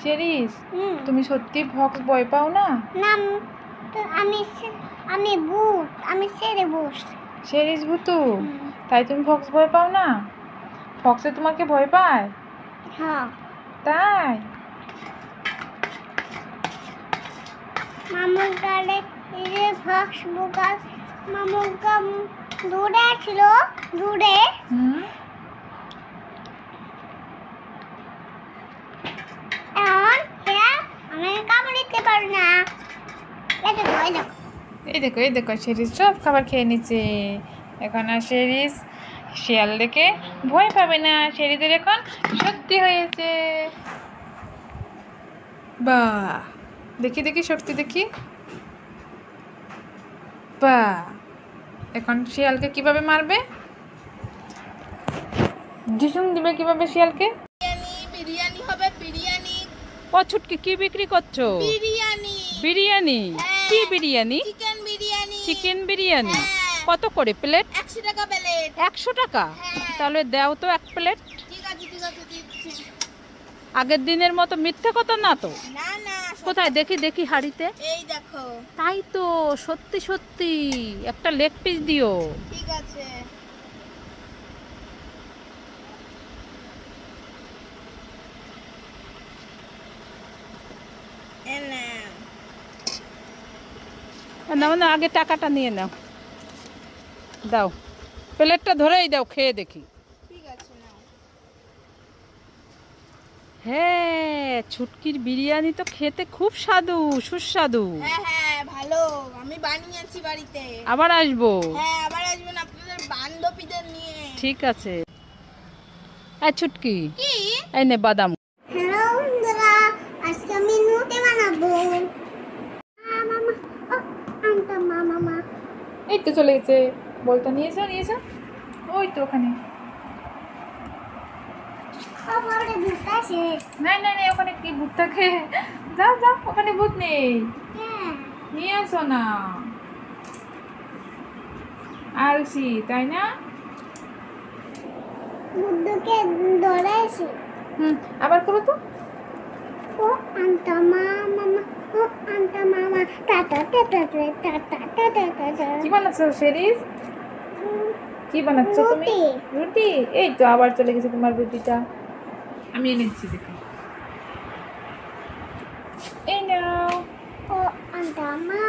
শেরিস হুম। তুমি সত্যি ভক্স ভয় পাও না? তো আমি আমি ভূত আমি সেরে বস শেরিস ভূতু তাই তুমি ভক্স ভয় পাও না? ফক্সে তোমাকে ভয় পায়? হ্যাঁ। তাই? মামুর গালে এই যে ফক্স বুকাল মামুর গাম দূরে ছিল দূরে। হুম এখন হ্যাঁ আমি কামড় দিতে পারি না এটা ভয় দেখো এই দেখো এই দেখো। শেরিস সব খাবার খেয়ে নিচ্ছে। এখন আর শেরিস শিয়াল দেখে ভয় পাবে না। শেরিদের এখন সত্যি হয়েছে। বা দেখি দেখি শক্তি দেখি। বা এখন শিয়ালকে কীভাবে মারবে? ঝুসুম দিবে কীভাবে শিয়ালকে? ও ছুটকি কি বিক্রি করছ? বিরিয়ানি। বিরিয়ানি? হ্যাঁ। কি biryani? Chicken biryani chicken biryani. কত করে প্লেট একশো টাকা প্লেট একশো টাকা? হ্যাঁ। তাহলে দাও তো এক প্লেট ঠিক আছে ঠিক আছে দিচ্ছি। আগের দিনের মতো মিথ্যে কথা না তো? না না কোথায়? দেখি দেখি হাড়িতে। এই দেখো। তাই তো সত্যি সত্যি। একটা লেগ পিস দিও। ঠিক আছে। নাও না আগে টাকাটা নিয়ে নাও। দাও। প্লেটটা ধরেই দাও খেয়ে দেখি। হ্যাঁ ছুটকির বিরিয়ানি তো খেতে খুব স্বাদু সুস্বাদু। হ্যাঁ হ্যাঁ ভালো। আমি বানিয়েছি বাড়িতে। আবার আসব? হ্যাঁ আবার আসবেন আপনাদের বান্ধবীদের নিয়ে। ঠিক আছে। এই ছুটকি। এই নে বাদাম। এই তো চলে গেছে। বলটা নিয়েছো নিয়েছো ওই তো ওখানে। না না না ওখানে কি ভূত থাকে? যাও যাও ওখানে ভূত নেই। নিয়ে আসো না। আলসি তাই না? হুম আবার করো তো। ও আন্তা মা মামা ও আন্তা মামা tata tata tata tata tata কি বানাচ্ছো শেরিস কি বানাচ্ছো তুমি রুটি। এই তো আবার চলে গেছে তোমার রুটিটা আমি এনে দিচ্ছি দেখো এই নাও ও আন্তা মামা